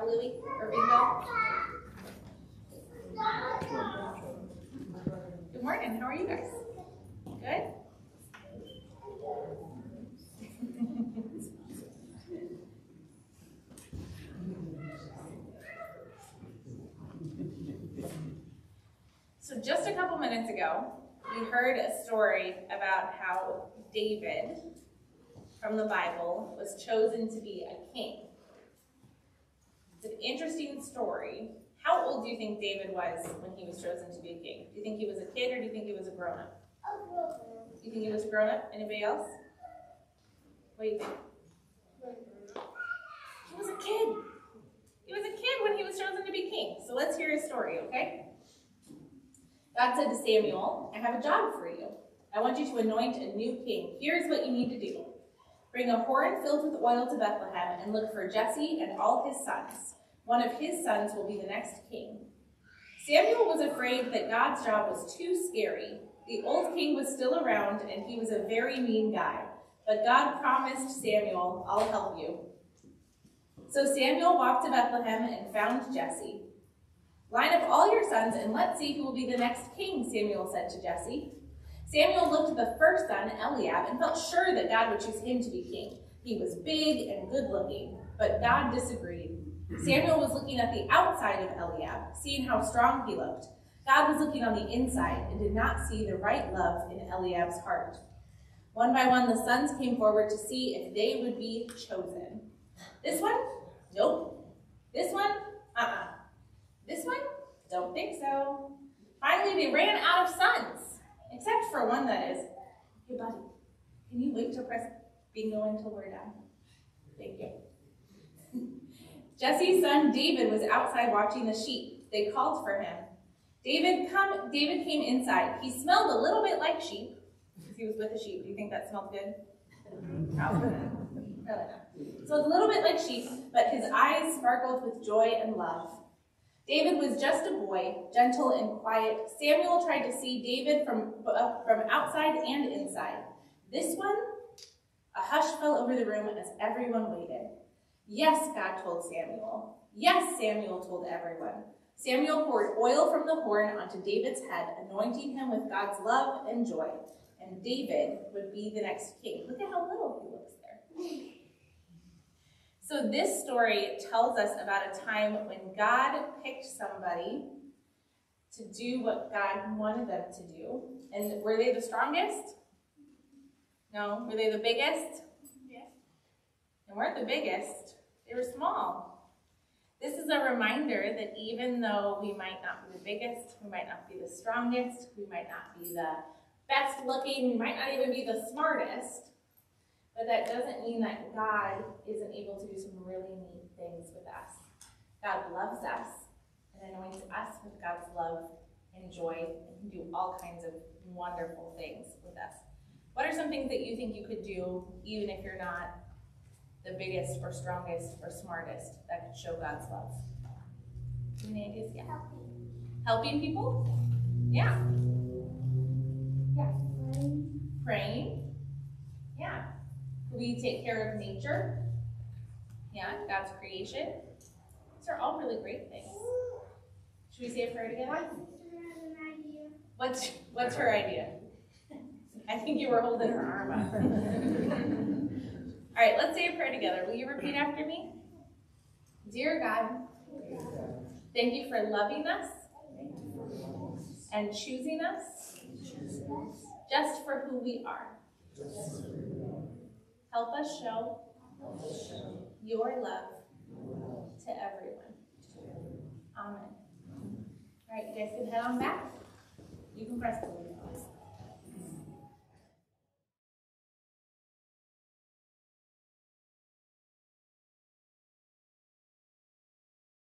Bluey or Bingo? Good morning. How are you guys? Good? so just a couple minutes ago, we heard a story about how David from the Bible was chosen to be a king. It's an interesting story. How old do you think David was when he was chosen to be a king? Do you think he was a kid or do you think he was a grown up? Do you think he was a grown up? Anybody else? What do you think? He was a kid. He was a kid when he was chosen to be king. So let's hear his story, okay? God said to Samuel, I have a job for you. I want you to anoint a new king. Here's what you need to do. Bring a horn filled with oil to Bethlehem and look for Jesse and all his sons. One of his sons will be the next king. Samuel was afraid that God's job was too scary. The old king was still around and he was a very mean guy. But God promised Samuel, I'll help you. So Samuel walked to Bethlehem and found Jesse. Line up all your sons and let's see who will be the next king, Samuel said to Jesse. Samuel looked at the first son, Eliab, and felt sure that God would choose him to be king. He was big and good looking, but God disagreed. Samuel was looking at the outside of Eliab, seeing how strong he looked. God was looking on the inside and did not see the right love in Eliab's heart. One by one, the sons came forward to see if they would be chosen. This one? Nope. This one? Uh-uh. This one? Don't think so. Finally, they ran out of sons. For one that is, hey buddy, can you wait to press bingo until we're done? Thank you. Jesse's son David was outside watching the sheep. They called for him. David come David came inside. He smelled a little bit like sheep. Because he was with the sheep. Do you think that smelled good? Mm-hmm. Probably So it's a little bit like sheep, but his eyes sparkled with joy and love. David was just a boy, gentle and quiet. Samuel tried to see David from, uh, from outside and inside. This one, a hush fell over the room as everyone waited. Yes, God told Samuel. Yes, Samuel told everyone. Samuel poured oil from the horn onto David's head, anointing him with God's love and joy. And David would be the next king. Look at how little he looks there. So this story tells us about a time when God picked somebody to do what God wanted them to do. And were they the strongest? No. Were they the biggest? Yeah. They weren't the biggest. They were small. This is a reminder that even though we might not be the biggest, we might not be the strongest, we might not be the best looking, we might not even be the smartest, but that doesn't mean that God isn't able to do some really neat things with us. God loves us and anoints us with God's love and joy and can do all kinds of wonderful things with us. What are some things that you think you could do even if you're not the biggest or strongest or smartest that could show God's love? Any ideas? Yeah. Helping. Helping people? Yeah. Yeah. Praying. Praying. Yeah. We take care of nature. Yeah, God's creation. These are all really great things. Should we say a prayer together? What's what's her idea? I think you were holding her arm up. all right, let's say a prayer together. Will you repeat after me? Dear God, thank you for loving us and choosing us just for who we are. Help us show your love to everyone. Amen. All right, you guys can head on back. You can press the